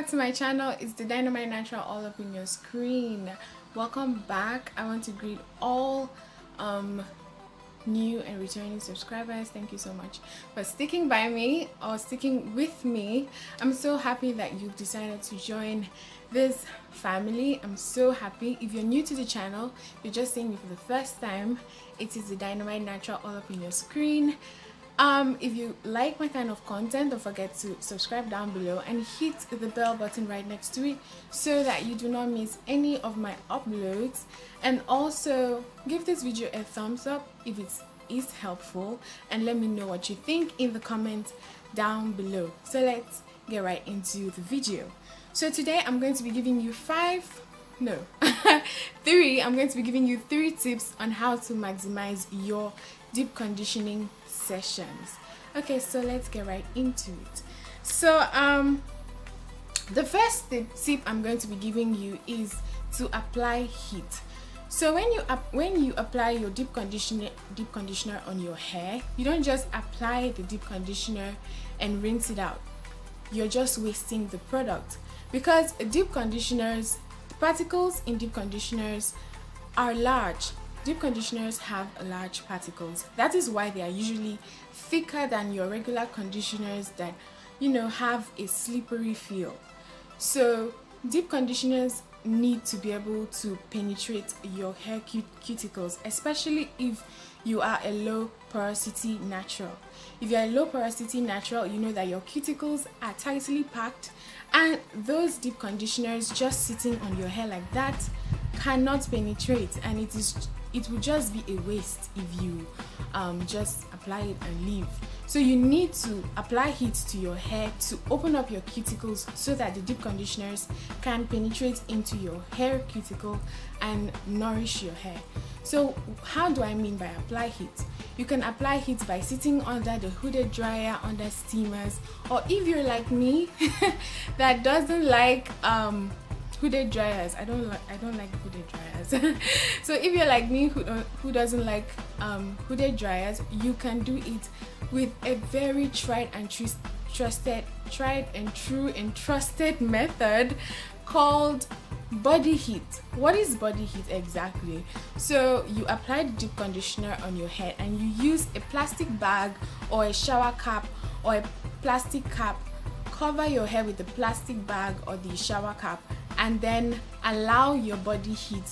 back to my channel. It's the dynamite natural all up in your screen. Welcome back. I want to greet all um new and returning subscribers. Thank you so much for sticking by me or sticking with me. I'm so happy that you've decided to join this family. I'm so happy. If you're new to the channel you're just seeing me for the first time it is the dynamite natural all up in your screen um, if you like my kind of content don't forget to subscribe down below and hit the bell button right next to it so that you do not miss any of my uploads. And also give this video a thumbs up if it is helpful and let me know what you think in the comments down below. So let's get right into the video. So today i'm going to be giving you five no three i'm going to be giving you three tips on how to maximize your deep conditioning sessions okay so let's get right into it. So um the first tip i'm going to be giving you is to apply heat. So when you when you apply your deep conditioner deep conditioner on your hair you don't just apply the deep conditioner and rinse it out. You're just wasting the product. Because deep conditioners particles in deep conditioners are large Deep conditioners have large particles. That is why they are usually thicker than your regular conditioners that, you know, have a slippery feel. So deep conditioners need to be able to penetrate your hair cut cuticles, especially if you are a low porosity natural. If you're a low porosity natural, you know that your cuticles are tightly packed and those deep conditioners just sitting on your hair like that cannot penetrate and it is it will just be a waste if you um, just apply it and leave. So you need to apply heat to your hair to open up your cuticles so that the deep conditioners can penetrate into your hair cuticle and nourish your hair. So how do I mean by apply heat? You can apply heat by sitting under the hooded dryer, under steamers, or if you're like me that doesn't like um, hooded dryers. I don't like i don't like hooded dryers. So if you're like me who don't, who doesn't like um, hooded dryers you can do it with a very tried and true trusted tried and true and trusted method called body heat. What is body heat exactly? So you apply the deep conditioner on your head and you use a plastic bag or a shower cap or a plastic cap. Cover your hair with the plastic bag or the shower cap and then allow your body heat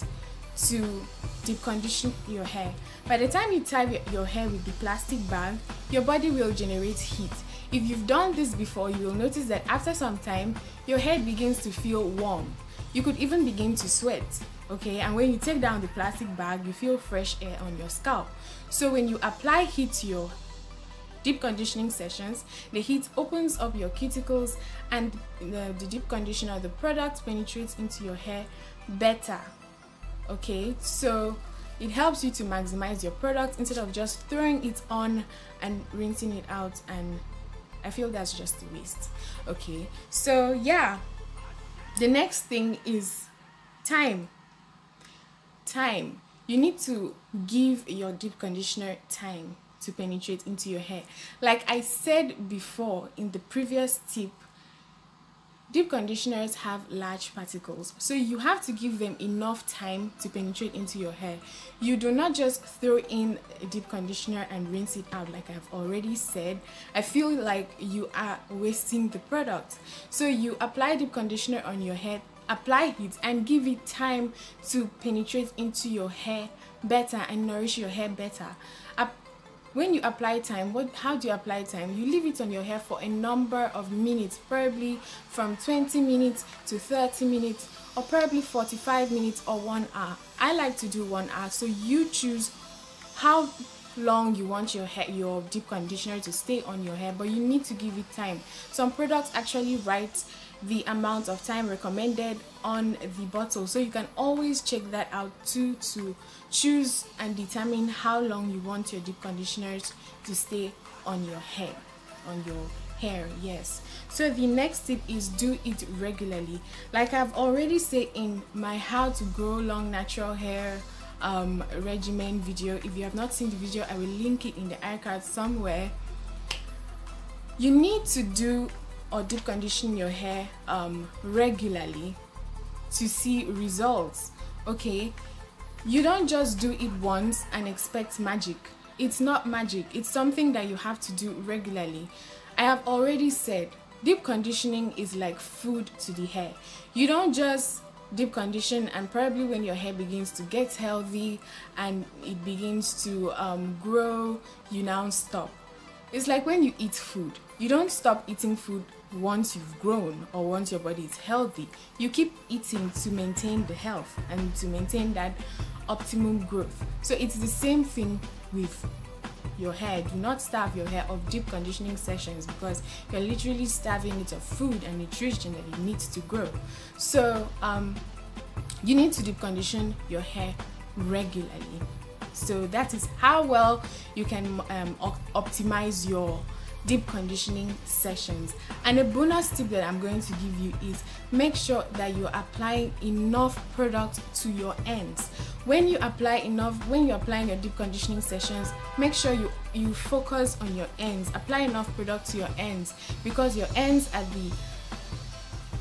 to deep condition your hair. By the time you tie your hair with the plastic bag, your body will generate heat. If you've done this before, you will notice that after some time, your hair begins to feel warm. You could even begin to sweat, okay? And when you take down the plastic bag, you feel fresh air on your scalp. So when you apply heat to your deep conditioning sessions, the heat opens up your cuticles and the, the deep conditioner, the product penetrates into your hair better. Okay, so it helps you to maximize your product instead of just throwing it on and rinsing it out and I feel that's just a waste. Okay, so yeah, the next thing is time. Time. You need to give your deep conditioner time to penetrate into your hair. Like I said before in the previous tip, deep conditioners have large particles. So you have to give them enough time to penetrate into your hair. You do not just throw in a deep conditioner and rinse it out like i've already said. I feel like you are wasting the product. So you apply deep conditioner on your head apply it and give it time to penetrate into your hair better and nourish your hair better when you apply time what how do you apply time? You leave it on your hair for a number of minutes probably from 20 minutes to 30 minutes or probably 45 minutes or one hour. I like to do one hour so you choose how long you want your hair your deep conditioner to stay on your hair but you need to give it time. Some products actually write the amount of time recommended on the bottle. So you can always check that out too to choose and determine how long you want your deep conditioners to stay on your hair on your hair yes. So the next tip is do it regularly. Like i've already said in my how to grow long natural hair um, regimen video if you have not seen the video i will link it in the icard somewhere. You need to do or deep condition your hair um, regularly to see results okay? You don't just do it once and expect magic. It's not magic. It's something that you have to do regularly. I have already said deep conditioning is like food to the hair. You don't just deep condition and probably when your hair begins to get healthy and it begins to um, grow you now stop. It's like when you eat food. You don't stop eating food once you've grown or once your body is healthy you keep eating to maintain the health and to maintain that optimum growth. So it's the same thing with your hair. Do not starve your hair of deep conditioning sessions because you're literally starving it of food and nutrition that it needs to grow. So um, you need to deep condition your hair regularly. So that is how well you can um, op optimize your deep conditioning sessions. And a bonus tip that i'm going to give you is make sure that you're applying enough product to your ends. When you apply enough when you're applying your deep conditioning sessions make sure you you focus on your ends. Apply enough product to your ends because your ends are the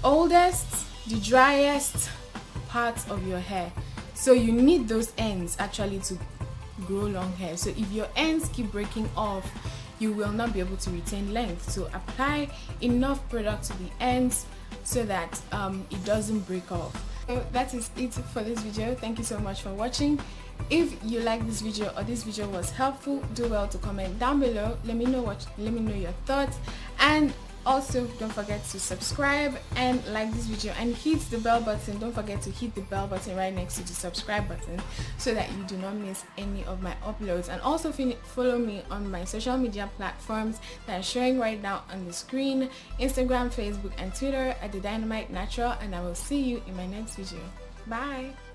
oldest the driest parts of your hair. So you need those ends actually to grow long hair. So if your ends keep breaking off you will not be able to retain length so apply enough product to the ends so that um, it doesn't break off. So that is it for this video. Thank you so much for watching. If you like this video or this video was helpful do well to comment down below. Let me know what let me know your thoughts. And also don't forget to subscribe and like this video and hit the bell button. Don't forget to hit the bell button right next to the subscribe button so that you do not miss any of my uploads. And also follow me on my social media platforms that are showing right now on the screen instagram facebook and twitter at the dynamite natural. And i will see you in my next video. Bye